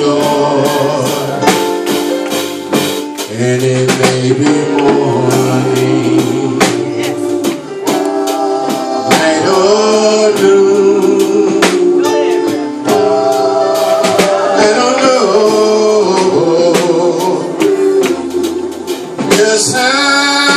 Lord. And it may be morning, night or noon. I don't know. Yes, I.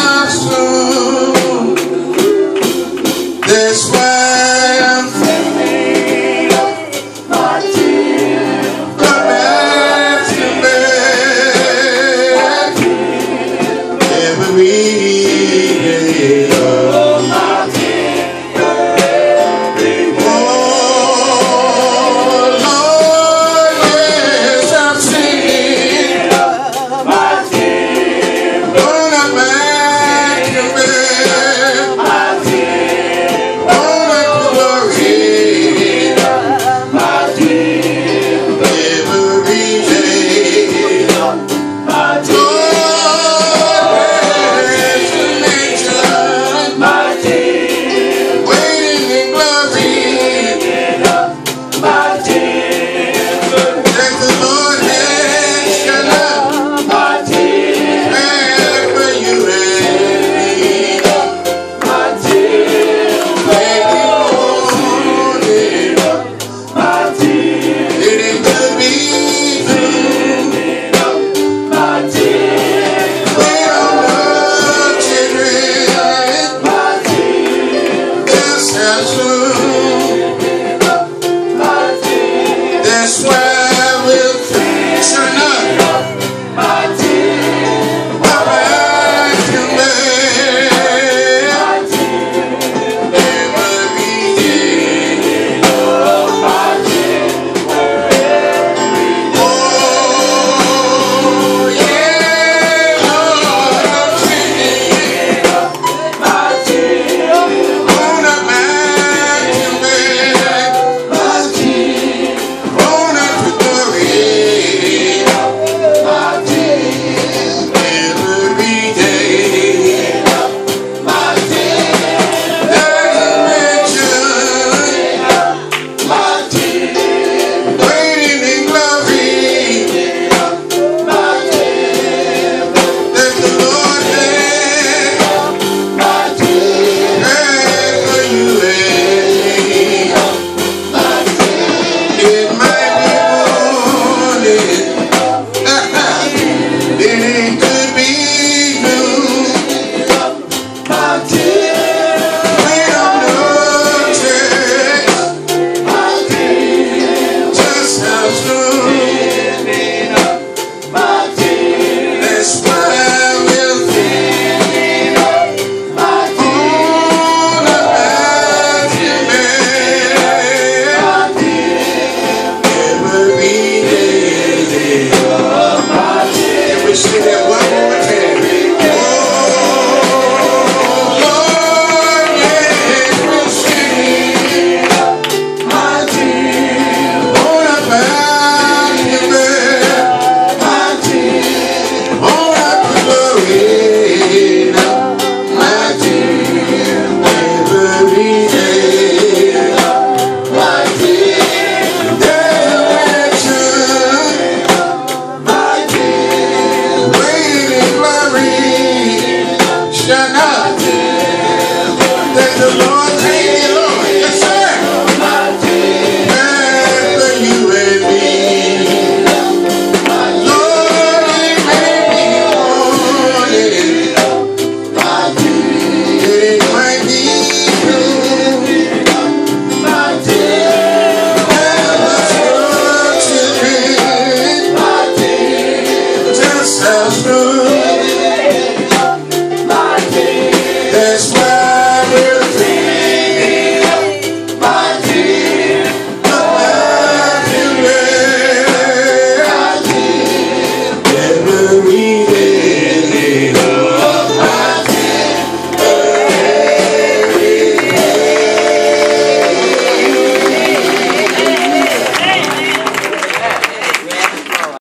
Thank the Lord, thank the Lord.